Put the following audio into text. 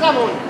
Zamuń.